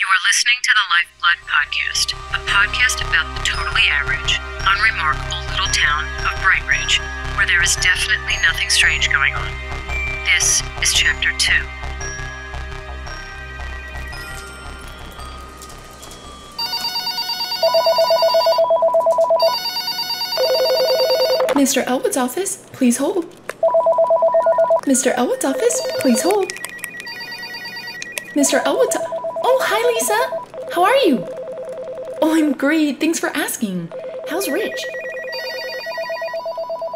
You are listening to the Lifeblood Podcast, a podcast about the totally average, unremarkable little town of Bright Ridge, where there is definitely nothing strange going on. This is Chapter 2. Mr. Elwood's office, please hold. Mr. Elwood's office, please hold. Mr. Elwood's. Oh, hi, Lisa. How are you? Oh, I'm great. Thanks for asking. How's Rich?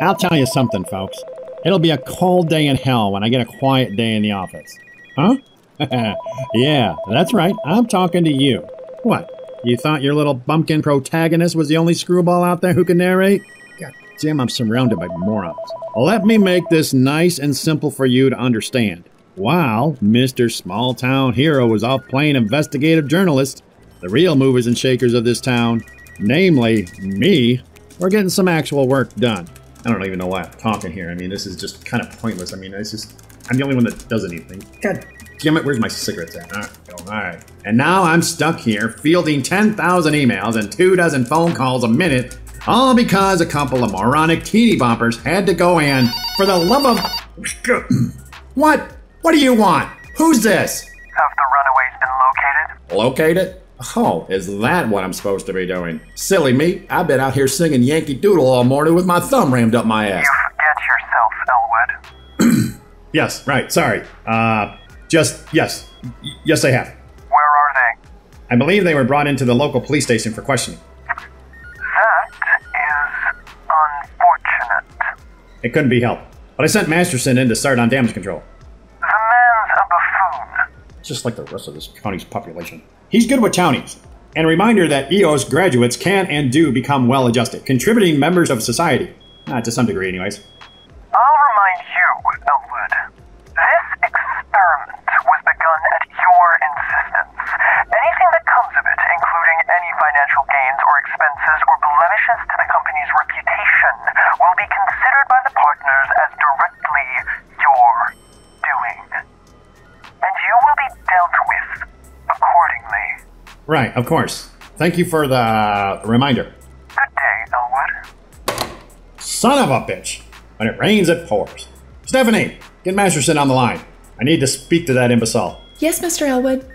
I'll tell you something, folks. It'll be a cold day in hell when I get a quiet day in the office. Huh? yeah, that's right. I'm talking to you. What? You thought your little bumpkin protagonist was the only screwball out there who can narrate? God damn, I'm surrounded by morons. Let me make this nice and simple for you to understand. While Mr. Small Town Hero was off playing investigative journalist, the real movers and shakers of this town, namely me, were getting some actual work done. I don't even know why I'm talking here. I mean, this is just kind of pointless. I mean, it's just, I'm the only one that does anything. God damn it, where's my cigarettes at? All right, all right. And now I'm stuck here fielding 10,000 emails and two dozen phone calls a minute, all because a couple of moronic teeny boppers had to go in for the love of. what? What do you want? Who's this? Have the runaways been located? Located? Oh, is that what I'm supposed to be doing? Silly me, I've been out here singing Yankee Doodle all morning with my thumb rammed up my ass. You forget yourself, Elwood. Yes, right, sorry. Uh, just, yes. Yes, I have. Where are they? I believe they were brought into the local police station for questioning. That is unfortunate. It couldn't be helped. But I sent Masterson in to start on damage control. Just like the rest of this county's population. He's good with townies. And a reminder that EOS graduates can and do become well adjusted, contributing members of society. Uh, to some degree, anyways. I'll remind you, Elwood. This experiment was begun at your insistence. Anything that comes of it, including any financial gains or expenses or blemishes to the company's reputation, will be considered by the partners as directly Right, of course. Thank you for the reminder. Good day, Elwood. Son of a bitch! When it rains, it pours. Stephanie, get Masterson on the line. I need to speak to that imbecile. Yes, Mr. Elwood.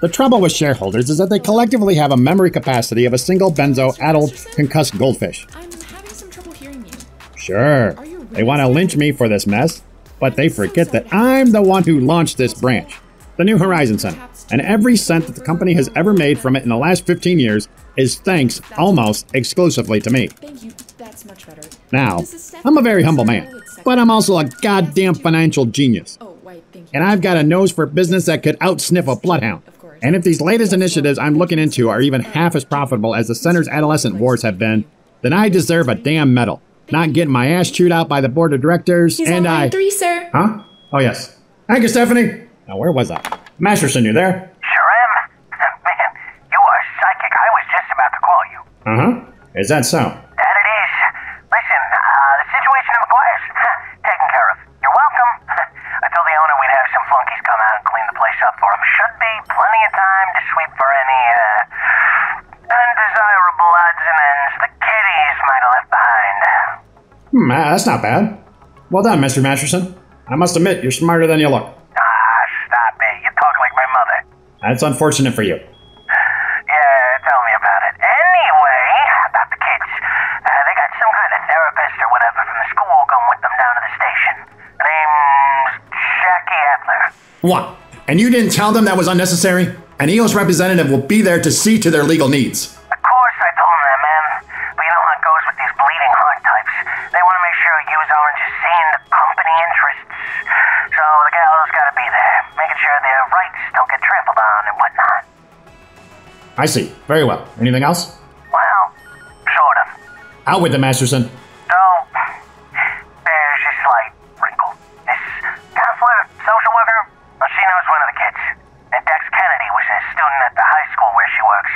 The trouble with shareholders is that they collectively have a memory capacity of a single benzo addled concussed goldfish. I'm having some trouble hearing you. Sure, they want to lynch me for this mess, but they forget that I'm the one who launched this branch, the New Horizon Center, and every cent that the company has ever made from it in the last 15 years is thanks almost exclusively to me. Thank you. That's much better. Now, This is Stephanie. I'm a very humble man, but I'm also a goddamn financial genius. Oh, right. Thank you. And I've got a nose for business that could outsniff a bloodhound. And if these latest initiatives I'm looking into are even half as profitable as the center's adolescent wars have been, then I deserve a damn medal. Not getting my ass chewed out by the board of directors, He's and I. three, sir. Huh? Oh, yes. Thank you, Stephanie. Now, where was I? Masterson, you there? Sure am. Man, you are psychic. I was just about to call you. Uh huh. Is that so? That it is. Listen, uh, the situation in McGuire's taken care of. You're welcome. I told the owner we'd have some flunkies come out and clean the place up for him. Should be plenty of time to sweep for any, uh, undesirable odds and ends the kiddies might have left behind. Hmm, ah, that's not bad. Well done, Mr. Masterson. I must admit, you're smarter than you look. Ah, stop it. You talk like my mother. That's unfortunate for you. Yeah, tell me about it. Anyway, about the kids. Uh, they got some kind of therapist or whatever from the school going with them down to the station. Name's Jackie Adler. What? And you didn't tell them that was unnecessary? An EOS representative will be there to see to their legal needs. Of course I told them that, man. But you know how it goes with these bleeding heart types. They want to make sure Use Orange is seeing the company interests. So the gal's gotta be there, making sure their rights don't get trampled on and whatnot. I see. Very well. Anything else? Well, sort of. Out with the Masterson. So, there's your slight wrinkle. This counselor, social worker, well, she knows one of the kids. And Dax Kennedy was a student at the high school where she works.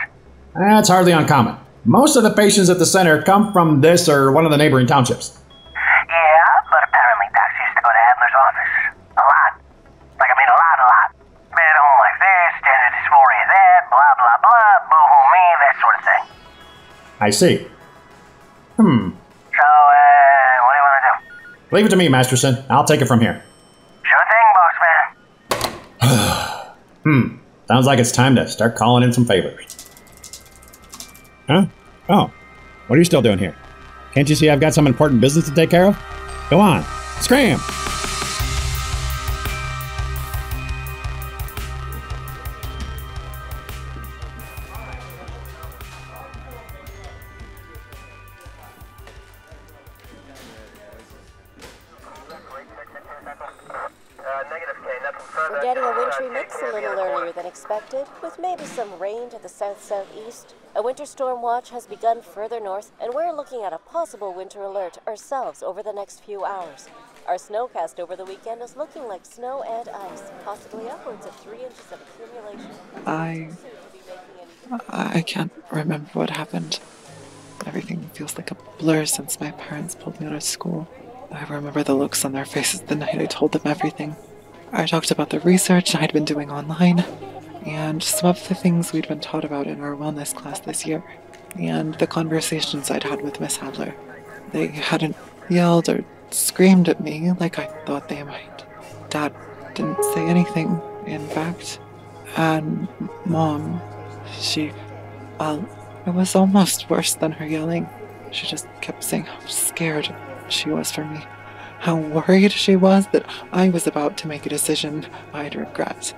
That's hardly uncommon. Most of the patients at the center come from this or one of the neighboring townships. Yeah, but apparently Dex used to go to Adler's office. A lot. Like, I mean, a lot, a lot. Been at home like this, did his 4 blah blah blah, boo-hoo me, that sort of thing. I see. Hmm. So, uh, what do you want to do? Leave it to me, Masterson. I'll take it from here. Sure thing, boss man. Hmm. Sounds like it's time to start calling in some favors. Huh? Oh. What are you still doing here? Can't you see I've got some important business to take care of? Go on. Scram! Watch has begun further north, and we're looking at a possible winter alert ourselves over the next few hours. Our snowcast over the weekend is looking like snow and ice, possibly upwards of three inches of accumulation. I I can't remember what happened. Everything feels like a blur since my parents pulled me out of school. I remember the looks on their faces the night I told them everything. I talked about the research I'd been doing online, and some of the things we'd been taught about in our wellness class this year, and the conversations I'd had with Miss Adler. They hadn't yelled or screamed at me like I thought they might. Dad didn't say anything, in fact. And Mom, she. Well, it was almost worse than her yelling. She just kept saying how scared she was for me. How worried she was that I was about to make a decision I'd regret.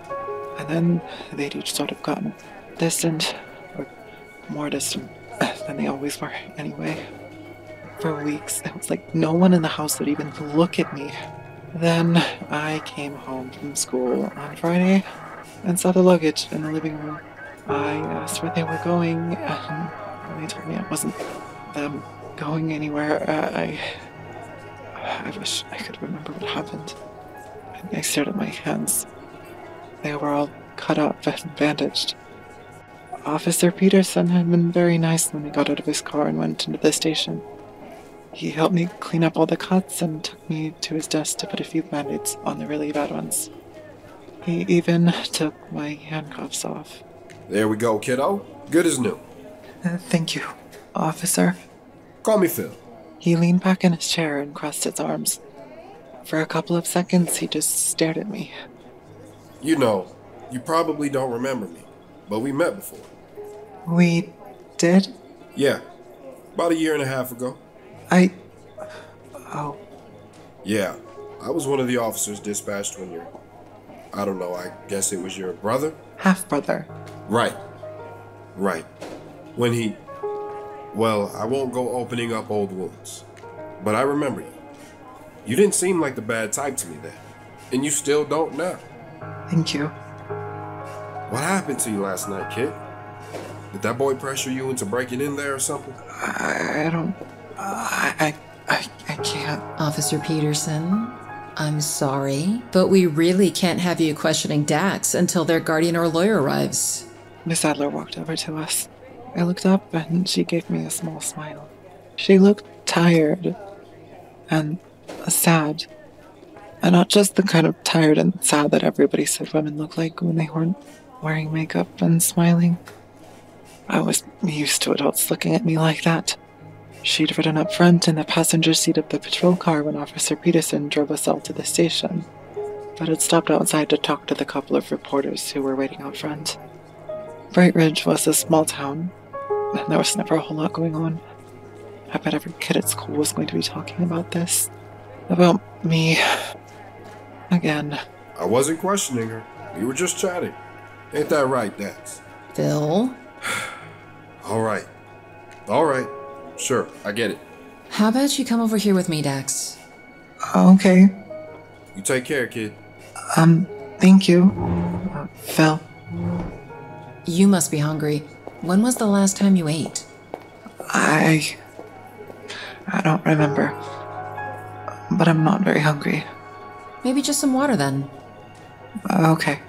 And then they'd each sort of gotten distant, or more distant than they always were anyway. For weeks, it was like no one in the house would even look at me. Then I came home from school on Friday and saw the luggage in the living room. I asked where they were going, and they told me it wasn't them going anywhere. Uh, I, I wish I could remember what happened. I stared at my hands. They were all cut up and bandaged. Officer Peterson had been very nice when we got out of his car and went into the station. He helped me clean up all the cuts and took me to his desk to put a few band aids on the really bad ones. He even took my handcuffs off. There we go, kiddo. Good as new. Uh, thank you, officer. Call me Phil. He leaned back in his chair and crossed his arms. For a couple of seconds, he just stared at me. You know, you probably don't remember me, but we met before. We did? Yeah, about a year and a half ago. I. Oh, Yeah, I was one of the officers dispatched when your. I don't know, I guess it was your brother? half brother. Right. Right. When he. Well, I won't go opening up old wounds. But I remember you. You didn't seem like the bad type to me then. And you still don't now. Thank you. What happened to you last night, kid? Did that boy pressure you into breaking in there or something? I, I don't. I, I, I, I can't. Officer Peterson, I'm sorry, but we really can't have you questioning Dax until their guardian or lawyer arrives. Miss Adler walked over to us. I looked up and she gave me a small smile. She looked tired and sad. And not just the kind of tired and sad that everybody said women look like when they weren't wearing makeup and smiling. I was used to adults looking at me like that. She'd ridden up front in the passenger seat of the patrol car when Officer Peterson drove us all to the station, but had stopped outside to talk to the couple of reporters who were waiting out front. Bright Ridge was a small town, and there was never a whole lot going on. I bet every kid at school was going to be talking about this. About me. Again. I wasn't questioning her. We were just chatting. Ain't that right, Dax? Phil, All right. All right. Sure, I get it. how about you come over here with me, Dax? Okay. You take care, kid. Um, thank you. Uh, Phil. You must be hungry. When was the last time you ate? I. I don't remember. But I'm not very hungry. Maybe just some water then. Okay.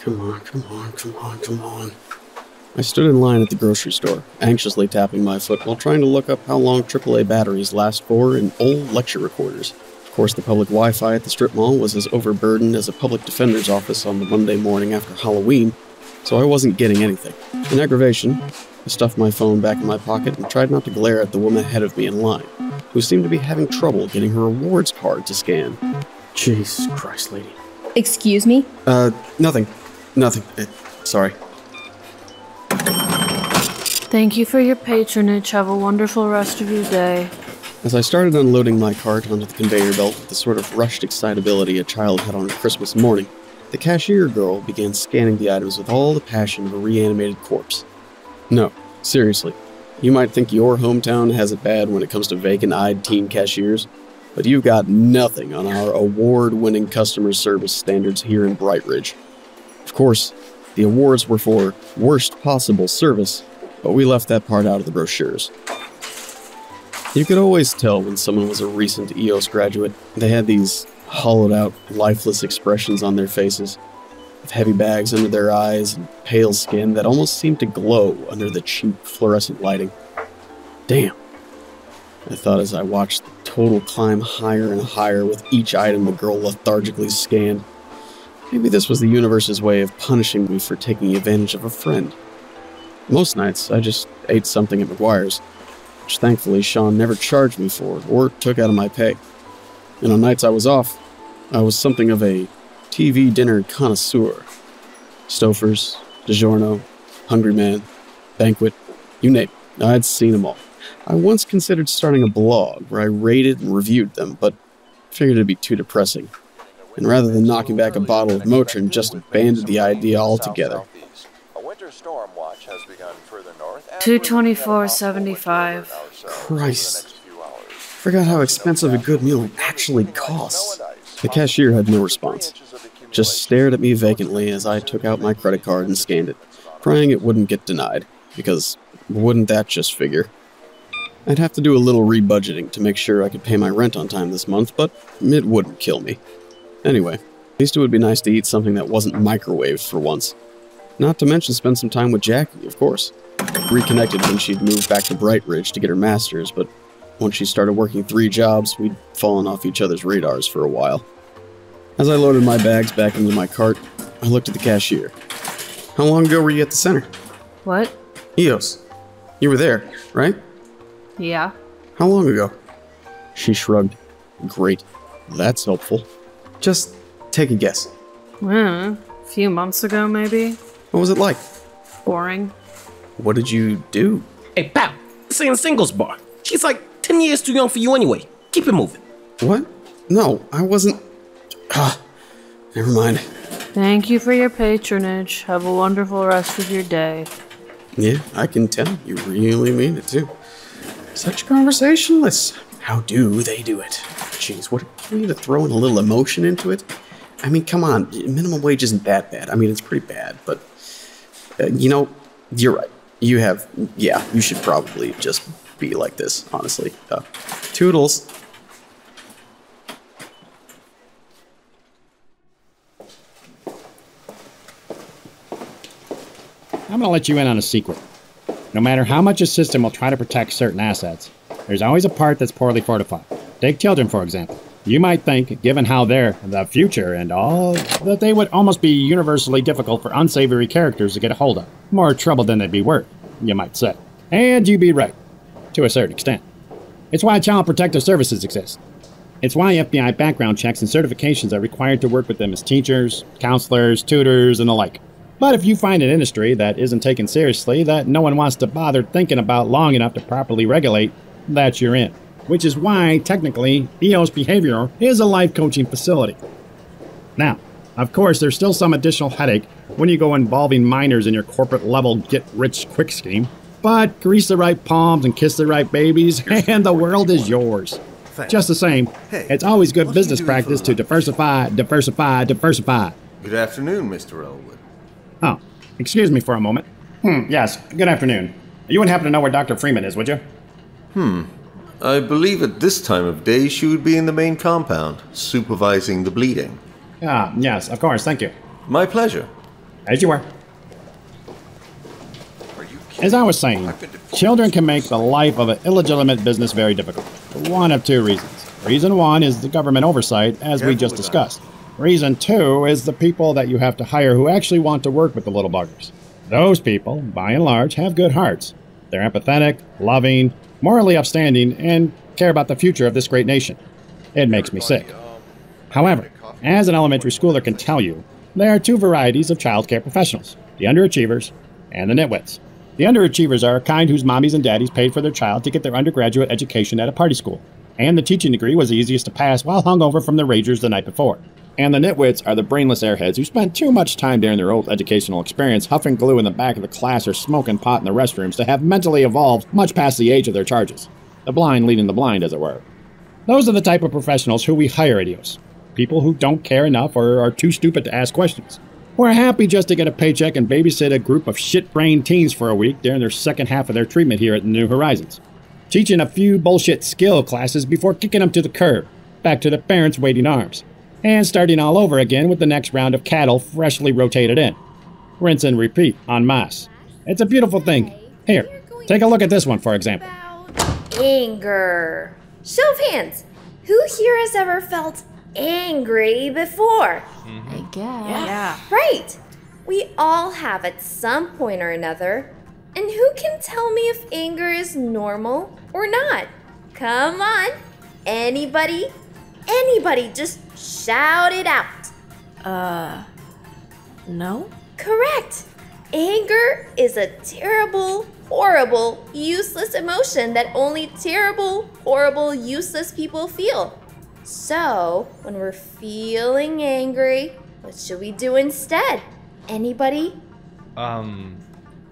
Come on, come on, come on, come on. I stood in line at the grocery store, anxiously tapping my foot while trying to look up how long AAA batteries last for in old lecture recorders. Of course, the public Wi Fi at the strip mall was as overburdened as a public defender's office on the Monday morning after Halloween, so I wasn't getting anything. In aggravation, I stuffed my phone back in my pocket and tried not to glare at the woman ahead of me in line, who seemed to be having trouble getting her rewards card to scan. Jesus Christ, lady. Excuse me? Uh, nothing. Nothing. Uh, sorry. Thank you for your patronage. Have a wonderful rest of your day. As I started unloading my cart onto the conveyor belt with the sort of rushed excitability a child had on a Christmas morning, the cashier girl began scanning the items with all the passion of a reanimated corpse. No, seriously. You might think your hometown has it bad when it comes to vacant eyed teen cashiers, but you've got nothing on our award winning customer service standards here in Bright Ridge. Of course, the awards were for worst possible service, but we left that part out of the brochures. You could always tell when someone was a recent EOS graduate. They had these hollowed out, lifeless expressions on their faces, with heavy bags under their eyes and pale skin that almost seemed to glow under the cheap fluorescent lighting. Damn. I thought as I watched the total climb higher and higher with each item the girl lethargically scanned. Maybe this was the universe's way of punishing me for taking advantage of a friend. Most nights, I just ate something at McGuire's, which thankfully Sean never charged me for or took out of my pay. And on nights I was off, I was something of a TV dinner connoisseur. Stouffer's, DiGiorno, Hungry Man, Banquet, you name it, I'd seen them all. I once considered starting a blog where I rated and reviewed them, but figured it'd be too depressing. And rather than knocking back a bottle of Motrin, just abandoned the idea altogether. A winter storm watch has begun further north. and 224.75. Christ. Forgot how expensive a good meal actually costs. The cashier had no response, just stared at me vacantly as I took out my credit card and scanned it, praying it wouldn't get denied, because wouldn't that just figure? I'd have to do a little rebudgeting to make sure I could pay my rent on time this month, but it wouldn't kill me. Anyway, at least it would be nice to eat something that wasn't microwaved for once. Not to mention spend some time with Jackie, of course. Reconnected when she'd moved back to Bright Ridge to get her master's, but once she started working three jobs, we'd fallen off each other's radars for a while. As I loaded my bags back into my cart, I looked at the cashier. How long ago were you at the center? What? EOS. You were there, right? Yeah. How long ago? She shrugged. Great. That's helpful. Just take a guess. Hmm. A few months ago, maybe? What was it like? Boring. What did you do? Hey, pal, this ain't a singles bar. She's like 10 years too young for you anyway. Keep it moving. What? No, I wasn't. Ah, never mind. Thank you for your patronage. Have a wonderful rest of your day. Yeah, I can tell you really mean it too. Such conversationalists. How do they do it? Jeez, what we need to throw in a little emotion into it? I mean, come on, minimum wage isn't that bad. I mean, it's pretty bad, but uh, you know, you're right. You have, yeah, you should probably just be like this, honestly. Uh, toodles. I'm going to let you in on a secret. No matter how much a system will try to protect certain assets, there's always a part that's poorly fortified. Take children, for example. You might think, given how they're the future and all, that they would almost be universally difficult for unsavory characters to get a hold of. More trouble than they'd be worth, you might say. And you'd be right, to a certain extent. It's why Child Protective Services exist. It's why FBI background checks and certifications are required to work with them as teachers, counselors, tutors, and the like. But if you find an industry that isn't taken seriously, that no one wants to bother thinking about long enough to properly regulate, that's you're in. Which is why, technically, EOS Behavioral is a life coaching facility. Now, of course, there's still some additional headache when you go involving minors in your corporate level get rich quick scheme. But grease the right palms and kiss the right babies, and the world is yours. Just the same, it's always good business practice to diversify, diversify, diversify. Good afternoon, Mr. Elwood. Oh, excuse me for a moment. Hmm, yes, good afternoon. You wouldn't happen to know where Dr. Freeman is, would you? Hmm. I believe at this time of day she would be in the main compound, supervising the bleeding. Ah, yes, of course, thank you. My pleasure. As you were. As I was saying, children can make the life of an illegitimate business very difficult. For one of two reasons. Reason one is the government oversight, as we just discussed. Reason two is the people that you have to hire who actually want to work with the little buggers. Those people, by and large, have good hearts. They're empathetic, loving, morally upstanding, and care about the future of this great nation. It makes me sick. However, as an elementary schooler can tell you, there are two varieties of child care professionals the underachievers and the nitwits. The underachievers are a kind whose mommies and daddies paid for their child to get their undergraduate education at a party school, and the teaching degree was the easiest to pass while hungover from the ragers the night before. And the nitwits are the brainless airheads who spent too much time during their old educational experience huffing glue in the back of the class or smoking pot in the restrooms to have mentally evolved much past the age of their charges. The blind leading the blind, as it were. Those are the type of professionals who we hire at EOS. People who don't care enough or are too stupid to ask questions. Who are happy just to get a paycheck and babysit a group of shit-brained teens for a week during their second half of their treatment here at New Horizons. Teaching a few bullshit skill classes before kicking them to the curb, back to the parents' waiting arms and starting all over again with the next round of cattle freshly rotated in. Rinse and repeat en masse. It's a beautiful thing. Here, take a look at this one, for example. Anger. Show of hands. Who here has ever felt angry before? Mm-hmm. I guess. Yeah. Right. We all have at some point or another. And who can tell me if anger is normal or not? Come on. Anybody? Anybody, just shout it out. Uh, no? Correct. Anger is a terrible, horrible, useless emotion that only terrible, horrible, useless people feel. So, when we're feeling angry, what should we do instead? Anybody? Um,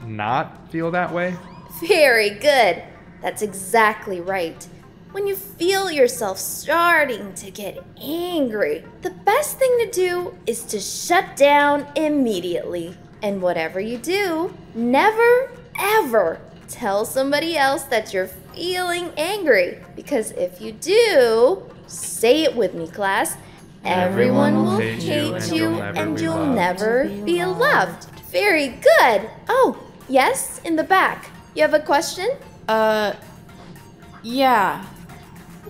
not feel that way? Very good. That's exactly right. When you feel yourself starting to get angry, the best thing to do is to shut down immediately. And whatever you do, never, ever tell somebody else that you're feeling angry. Because if you do, say it with me, class. Everyone, will hate, you, and you'll never be loved. Very good. Oh, yes, in the back. You have a question? Uh, yeah.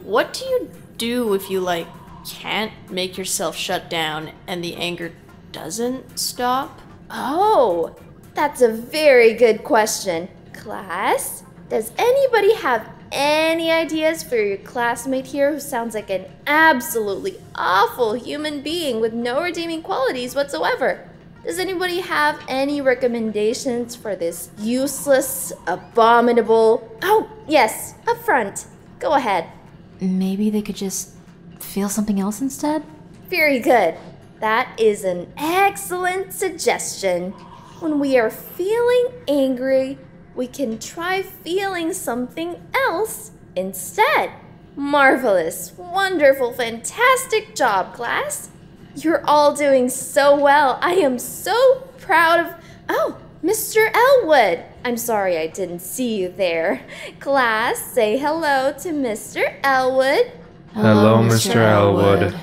What do you do if you, like, can't make yourself shut down and the anger doesn't stop? Oh, that's a very good question. Class, does anybody have any ideas for your classmate here who sounds like an absolutely awful human being with no redeeming qualities whatsoever? Does anybody have any recommendations for this useless, abominable? Oh, yes, up front. Go ahead. Maybe they could just feel something else instead? Very good. That is an excellent suggestion. When we are feeling angry, we can try feeling something else instead. Marvelous, wonderful, fantastic job, class. You're all doing so well. I am so proud of. Oh, Mr. Elwood. I'm sorry I didn't see you there. Class, say hello to Mr. Elwood. Hello, Mr. Elwood.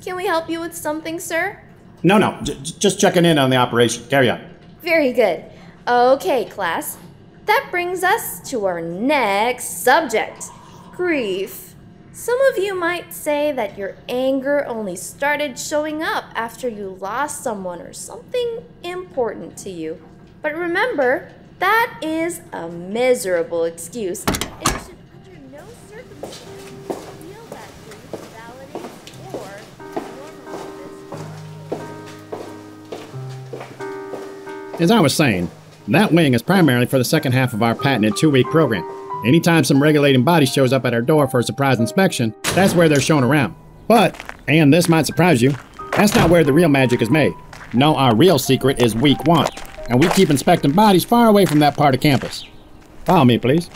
Can we help you with something, sir? No, no, j- just checking in on the operation. Carry on. Very good. Okay, class. That brings us to our next subject grief. Some of you might say that your anger only started showing up after you lost someone or something important to you. But remember, that is a miserable excuse. Should under no circumstances feel that or As I was saying, that wing is primarily for the second half of our patented two week program. Anytime some regulating body shows up at our door for a surprise inspection, that's where they're shown around. But, and this might surprise you, that's not where the real magic is made. No, our real secret is week one, and we keep inspecting bodies far away from that part of campus. Follow me, please.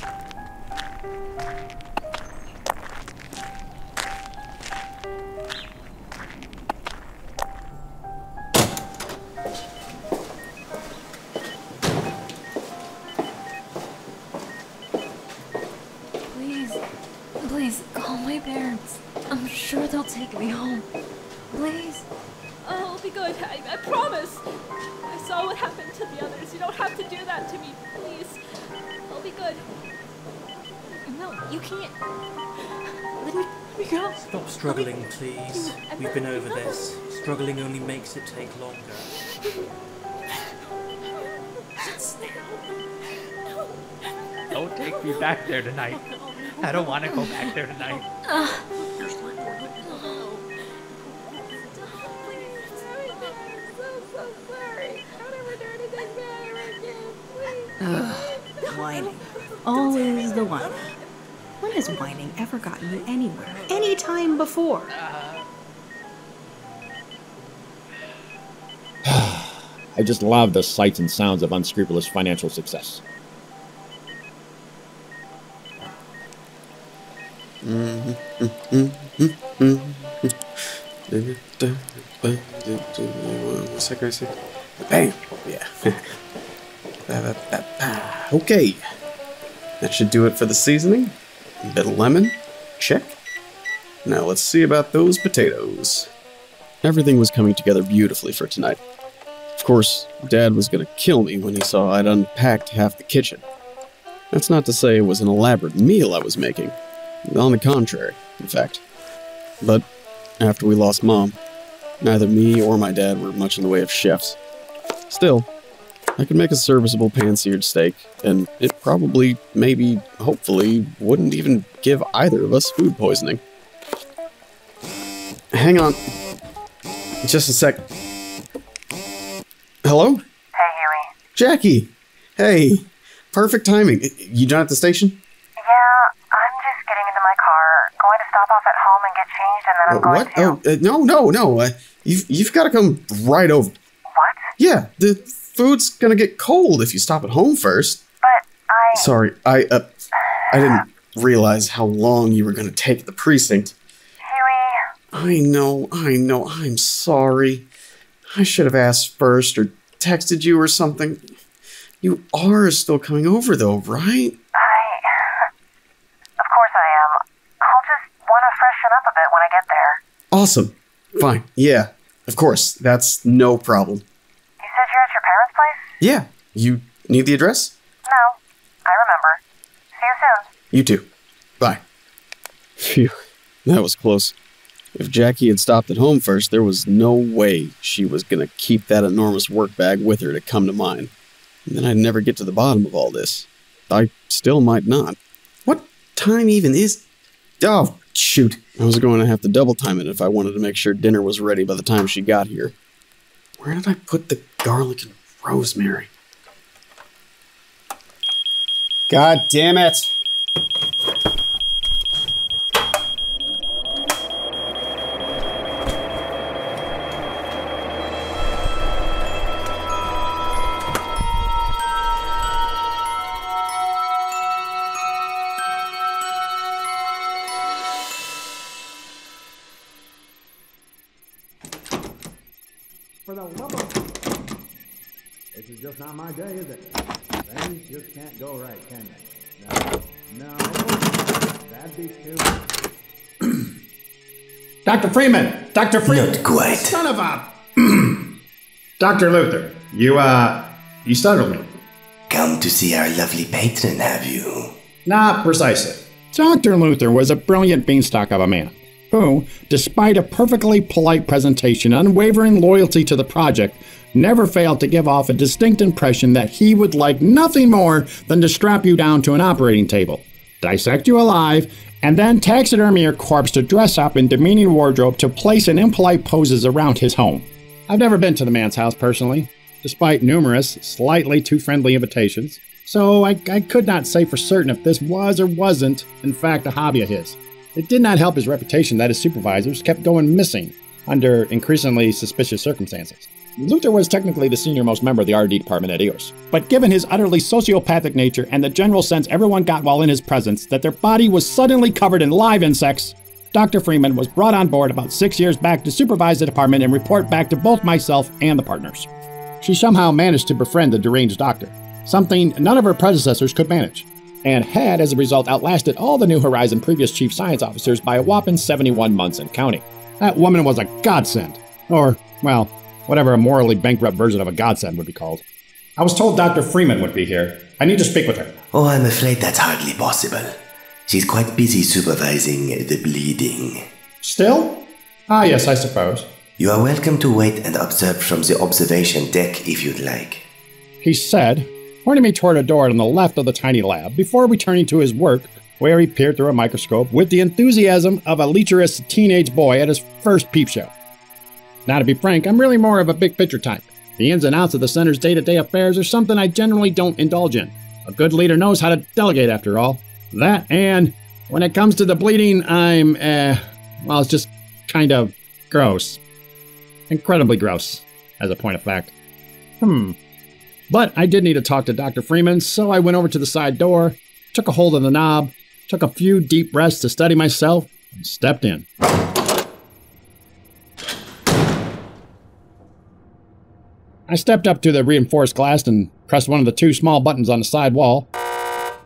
Good. No, you can't. Let me, let me go. Stop struggling, please. We've been over this. Struggling only makes it take longer. Don't take me back there tonight. I don't want to go back there tonight. Uh, Always the one. When has whining ever gotten you anywhere? Any time before? I just love the sights and sounds of unscrupulous financial success. What's that guy say? Bam! Yeah. Okay. That should do it for the seasoning. A bit of lemon. Check. Now let's see about those potatoes. Everything was coming together beautifully for tonight. Of course, Dad was going to kill me when he saw I'd unpacked half the kitchen. That's not to say it was an elaborate meal I was making. On the contrary, in fact. But after we lost Mom, neither me or my dad were much in the way of chefs. Still, I could make a serviceable pan-seared steak, and it probably, maybe, hopefully, wouldn't even give either of us food poisoning. Hang on. Just a sec. Hello? Hey, Huey. Jackie! Hey! Perfect timing. You done at the station? Yeah, I'm just getting into my car, going to stop off at home and get changed, and then I'm Uh, going what? to. Oh, uh, no, no, no. Uh, you've, you've got to come right over. What? Yeah, the food's gonna get cold if you stop at home first. But I. Sorry, I, uh, I didn't realize how long you were gonna take the precinct. Huey. I know, I know, I'm sorry. I should have asked first or texted you or something. You are still coming over though, right? I. Of course I am. I'll just want to freshen up a bit when I get there. Awesome. Fine. Yeah, of course. That's no problem. You said you're at your parents' place? Yeah. You need the address? No. I remember. See you soon. You too. Bye. Phew. That was close. If Jackie had stopped at home first, there was no way she was going to keep that enormous work bag with her to come to mine. And then I'd never get to the bottom of all this. I still might not. What time even is. Oh, shoot. I was going to have to double time it if I wanted to make sure dinner was ready by the time she got here. Where did I put the garlic and rosemary? God damn it! Dr. Freeman! Dr. Freeman! Not quite. Son of a... Dr. Luthor, you, uh... You startled me. Come to see our lovely patron, have you? Not precisely. Dr. Luthor was a brilliant beanstalk of a man who, despite a perfectly polite presentation, unwavering loyalty to the project, never failed to give off a distinct impression that he would like nothing more than to strap you down to an operating table, dissect you alive, and then taxidermy your corpse to dress up in demeaning wardrobe to place in impolite poses around his home. I've never been to the man's house personally, despite numerous, slightly too friendly invitations, so I, I could not say for certain if this was or wasn't, in fact, a hobby of his. It did not help his reputation that his supervisors kept going missing under increasingly suspicious circumstances. Luthor was technically the senior most member of the R&D department at EOS, but given his utterly sociopathic nature and the general sense everyone got while in his presence that their body was suddenly covered in live insects, Dr. Freeman was brought on board about six years back to supervise the department and report back to both myself and the partners. She somehow managed to befriend the deranged doctor, something none of her predecessors could manage, and had, as a result, outlasted all the New Horizon previous chief science officers by a whopping 71 months and counting. That woman was a godsend. Or, well, whatever a morally bankrupt version of a godsend would be called. I was told Dr. Freeman would be here. I need to speak with her. Oh, I'm afraid that's hardly possible. She's quite busy supervising the bleeding. Still? Ah, yes, I suppose. You are welcome to wait and observe from the observation deck if you'd like. He said, pointing me toward a door on the left of the tiny lab before returning to his work, where he peered through a microscope with the enthusiasm of a lecherous teenage boy at his first peep show. Now, to be frank, I'm really more of a big picture type. The ins and outs of the center's day to day affairs are something I generally don't indulge in. A good leader knows how to delegate, after all. That, and when it comes to the bleeding, I'm, uh, well, it's just kind of gross. Incredibly gross, as a point of fact. Hmm. But I did need to talk to Dr. Freeman, so I went over to the side door, took a hold of the knob, took a few deep breaths to steady myself, and stepped in. I stepped up to the reinforced glass and pressed one of the two small buttons on the side wall,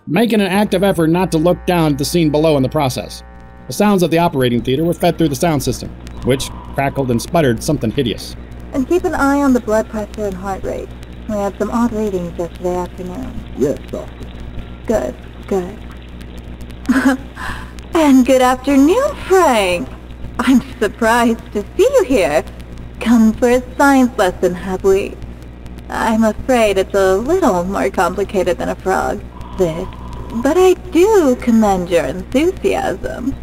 making an active effort not to look down at the scene below in the process. The sounds of the operating theater were fed through the sound system, which crackled and sputtered something hideous. And keep an eye on the blood pressure and heart rate. We had some odd readings yesterday afternoon. Yes, doctor. Good, good. and good afternoon, Frank. I'm surprised to see you here. Come for a science lesson, have we? I'm afraid it's a little more complicated than a frog, this. But I do commend your enthusiasm.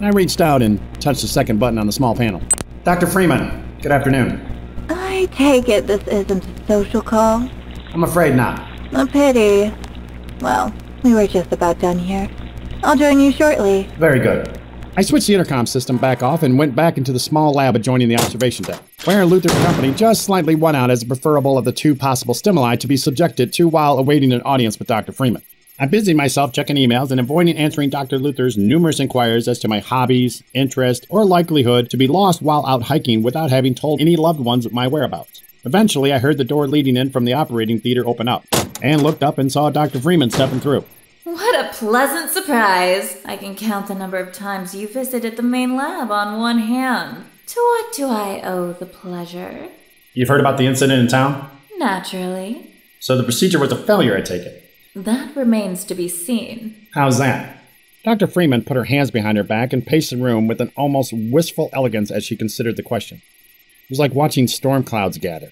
I reached out and touched the second button on the small panel. Dr. Freeman, good afternoon. I take it this isn't a social call? I'm afraid not. A pity. Well, we were just about done here. I'll join you shortly. Very good. I switched the intercom system back off and went back into the small lab adjoining the observation deck, where Luthor's company just slightly won out as a preferable of the two possible stimuli to be subjected to while awaiting an audience with Dr. Freeman. I busied myself checking emails and avoiding answering Dr. Luthor's numerous inquiries as to my hobbies, interest, or likelihood to be lost while out hiking without having told any loved ones my whereabouts. Eventually, I heard the door leading in from the operating theater open up, and looked up and saw Dr. Freeman stepping through. What a pleasant surprise! I can count the number of times you visited the main lab on one hand. To what do I owe the pleasure? You've heard about the incident in town? Naturally. So the procedure was a failure, I take it. That remains to be seen. How's that? Dr. Freeman put her hands behind her back and paced the room with an almost wistful elegance as she considered the question. It was like watching storm clouds gather.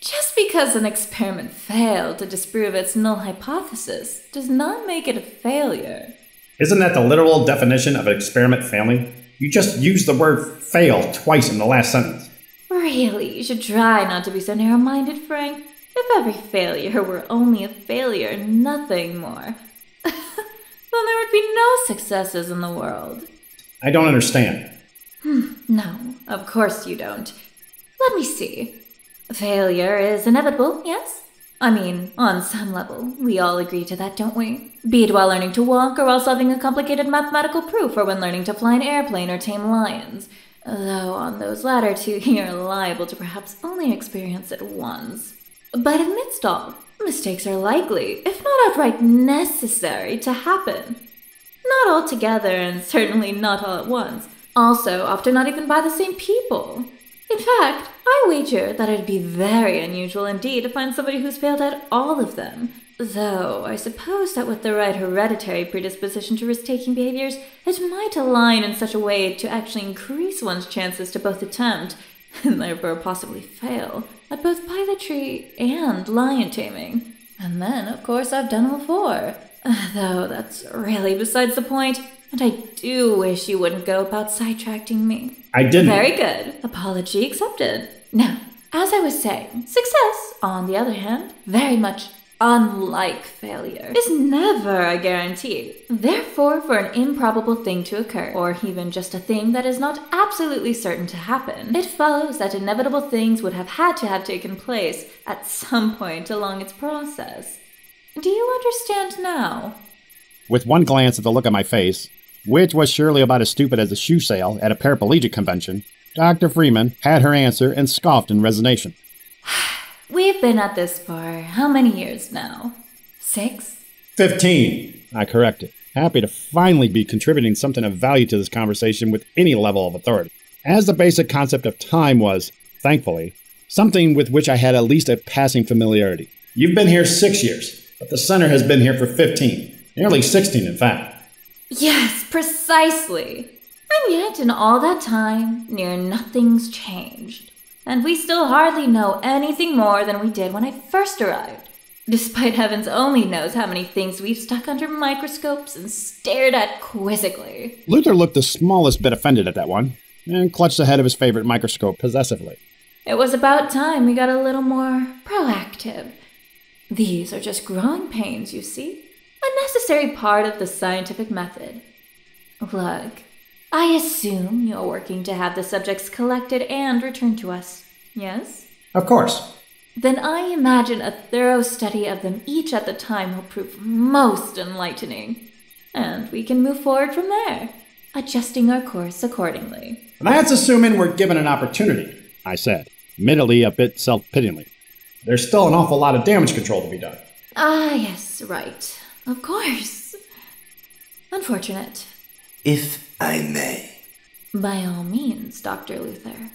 Just because an experiment failed to disprove its null hypothesis does not make it a failure. Isn't that the literal definition of an experiment failing? You just used the word fail twice in the last sentence. Really, you should try not to be so narrow minded, Frank. If every failure were only a failure and nothing more, then there would be no successes in the world. I don't understand. Hmm, no, of course you don't. Let me see. Failure is inevitable, yes? I mean, on some level, we all agree to that, don't we? Be it while learning to walk, or while solving a complicated mathematical proof, or when learning to fly an airplane or tame lions. Though on those latter two, you're liable to perhaps only experience it once. But amidst all, mistakes are likely, if not outright necessary, to happen. Not all together, and certainly not all at once. Also, often not even by the same people. In fact, I wager that it'd be very unusual indeed to find somebody who's failed at all of them. Though, I suppose that with the right hereditary predisposition to risk taking behaviors, it might align in such a way to actually increase one's chances to both attempt, and therefore possibly fail, at both pilotry and lion taming. And then, of course, I've done it before. Though that's really besides the point, and I do wish you wouldn't go about sidetracking me. I didn't. Very good. Apology accepted. Now, as I was saying, success, on the other hand, very much unlike failure, is never a guarantee. Therefore, for an improbable thing to occur, or even just a thing that is not absolutely certain to happen, it follows that inevitable things would have had to have taken place at some point along its process. Do you understand now? With one glance at the look on my face, which was surely about as stupid as a shoe sale at a paraplegic convention, Dr. Freeman had her answer and scoffed in resignation. We've been at this for how many years now? Six? Fifteen, I corrected, happy to finally be contributing something of value to this conversation with any level of authority. As the basic concept of time was, thankfully, something with which I had at least a passing familiarity. You've been here six years, but the center has been here for 15. Nearly 16, in fact. Yes, precisely. And yet, in all that time, near nothing's changed. And we still hardly know anything more than we did when I first arrived. Despite heavens only knows how many things we've stuck under microscopes and stared at quizzically. Luthor looked the smallest bit offended at that one, and clutched the head of his favorite microscope possessively. It was about time we got a little more proactive. These are just growing pains, you see. A necessary part of the scientific method. Look, I assume you're working to have the subjects collected and returned to us, yes? Of course. Then I imagine a thorough study of them each at the time will prove most enlightening. And we can move forward from there, adjusting our course accordingly. That's assuming we're given an opportunity, I said, admittedly a bit self pityingly. There's still an awful lot of damage control to be done. Ah, yes, right. Of course. Unfortunate. If I may. By all means, Dr. Luthor.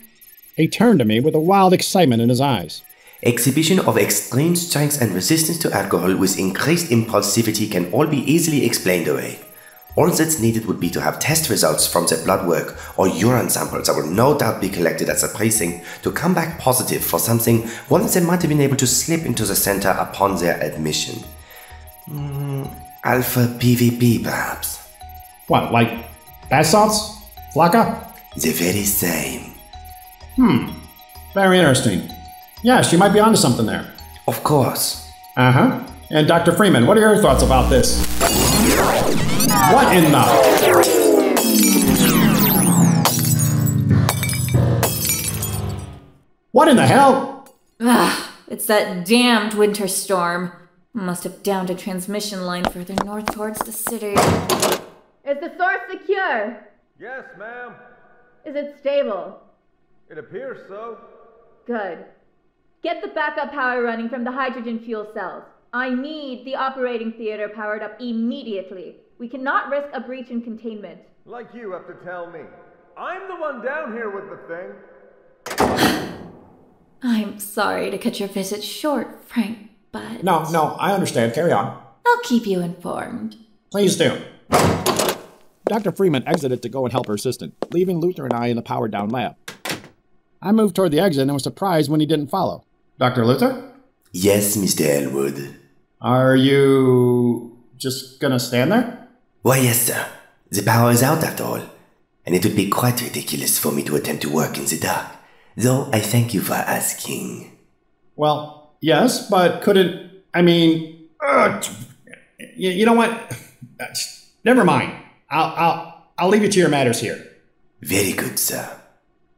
He turned to me with a wild excitement in his eyes. Exhibition of extreme strength and resistance to alcohol with increased impulsivity can all be easily explained away. All that's needed would be to have test results from their blood work or urine samples that will no doubt be collected at the precinct to come back positive for something one of them might have been able to slip into the center upon their admission. Mm, alpha PVP, perhaps. What, like bath salts? flakka? The very same. Hmm. Very interesting. Yes, you might be onto something there. Of course. Uh huh. And Dr. Freeman, what are your thoughts about this? What in the. What in the hell? Ah, it's that damned winter storm. Must have downed a transmission line further north towards the city. Is the source secure? Yes, ma'am. Is it stable? It appears so. Good. Get the backup power running from the hydrogen fuel cells. I need the operating theater powered up immediately. We cannot risk a breach in containment. Like you have to tell me. I'm the one down here with the thing. I'm sorry to cut your visit short, Frank, but. No, no, I understand. Carry on. I'll keep you informed. Please do. Dr. Freeman exited to go and help her assistant, leaving Luthor and I in the powered down lab. I moved toward the exit and was surprised when he didn't follow. Dr. Luthor? Yes, Mr. Elwood. Are you just gonna stand there? Why, yes, sir. The power is out after all, and it would be quite ridiculous for me to attempt to work in the dark. Though I thank you for asking. Well, yes, but couldn't. I mean, uh, you, you know what? Never mind. I'll, I'll, I'll leave you to your matters here. Very good, sir.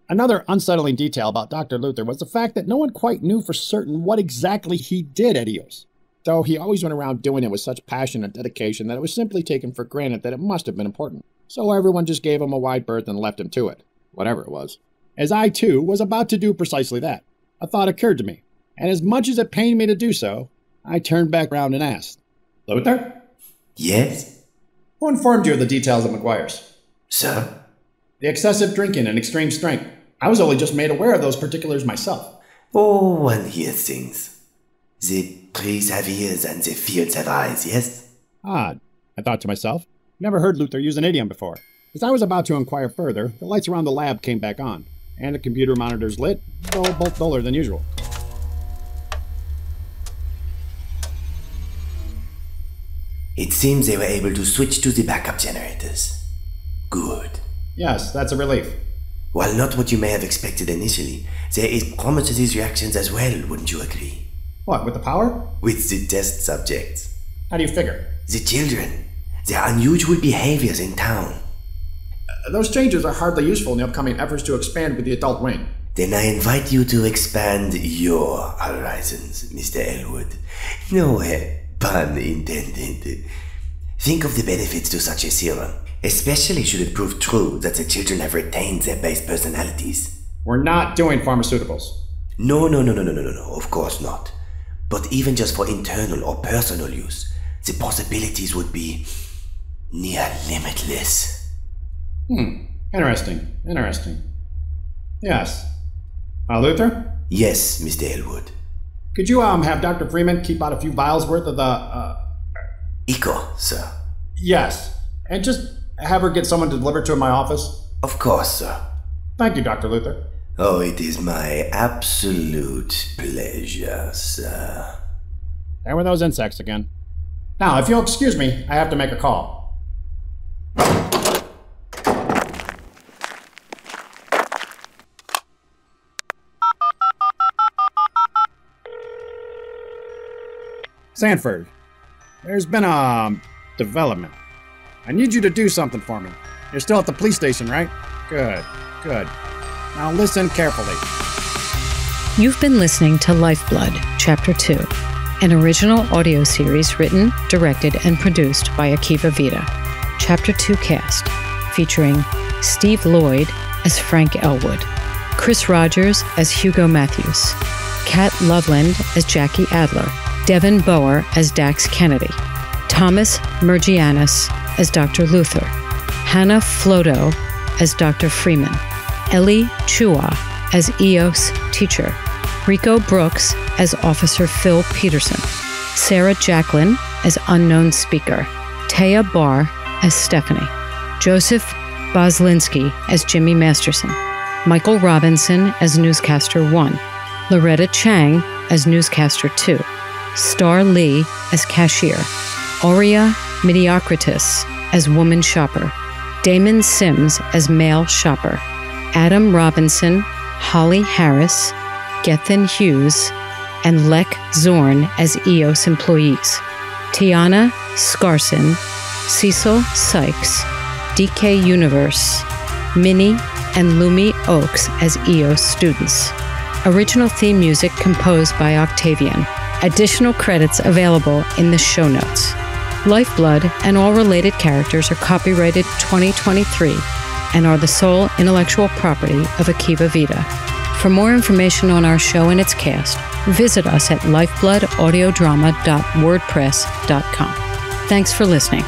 Another unsettling detail about Dr. Luthor was the fact that no one quite knew for certain what exactly he did at EOS. Though he always went around doing it with such passion and dedication that it was simply taken for granted that it must have been important. So everyone just gave him a wide berth and left him to it, whatever it was. As I, too, was about to do precisely that, a thought occurred to me, and as much as it pained me to do so, I turned back round and asked, Luthor? Yes? Who informed you of the details of McGuire's? Sir? The excessive drinking and extreme strength. I was only just made aware of those particulars myself. Oh, one hears things. The trees have ears and the fields have eyes, yes? Odd, I thought to myself. Never heard Luthor use an idiom before. As I was about to inquire further, the lights around the lab came back on, and the computer monitors lit, though both duller than usual. It seems they were able to switch to the backup generators. Good. Yes, that's a relief. While not what you may have expected initially, there is promise to these reactions as well, wouldn't you agree? What, with the power? With the test subjects. How do you figure? The children. Their unusual behaviors in town. Uh, those changes are hardly useful in the upcoming efforts to expand with the adult wing. Then I invite you to expand your horizons, Mr. Elwood. No uh, pun intended. Think of the benefits to such a serum, especially should it prove true that the children have retained their base personalities. We're not doing pharmaceuticals. No, no, no, no, no, no, no, no, of course not. But even just for internal or personal use, the possibilities would be near limitless. Hmm. Interesting. Interesting. Yes. Uh, Luthor? Yes, Mr. Elwood. Could you um have Dr. Freeman keep out a few vials worth of the uh Eco, sir. Yes. And just have her get someone to deliver to my office? Of course, sir. Thank you, Dr. Luthor. Oh, it is my absolute pleasure, sir. There were those insects again. Now, if you'll excuse me, I have to make a call. Sanford, there's been a um, development. I need you to do something for me. You're still at the police station, right? Good, good. Now listen carefully. You've been listening to Lifeblood, Chapter 2, an original audio series written, directed, and produced by Akiva Vita. Chapter 2 cast, featuring Steve Lloyd as Frank Elwood, Chris Rogers as Hugo Matthews, Kat Loveland as Jackie Adler, Devyn Boer as Dax Kennedy, Thomas Mirgiannis as Dr. Luthor, Hannah Floto as Dr. Freeman, Ellie Chua as EOS teacher, Reeko Brooks as Officer Phil Peterson, Sarah Jacklin as unknown speaker, Taya Barr as Stephanie, Joseph Bozlinski as Jimmy Masterson, Michael Robinson as Newscaster 1, Loretta Chang as Newscaster 2, Star Lee as cashier, Aurea Mediocritas as woman shopper, Damone Sims as male shopper, Adam Robinson, Holly Harris, Gethin Hughes, and Lec Zorn as EOS employees, Tianyi Skarrxin, Cecil Sykes, DK Universe, Minnie, and Lumi Oakes as EOS students. Original theme music composed by Oktavian. Additional credits available in the show notes. Lifeblood and all related characters are copyrighted 2023 and are the sole intellectual property of Akiva Vita. For more information on our show and its cast, visit us at lifebloodaudio.wordpress.com. Thanks for listening.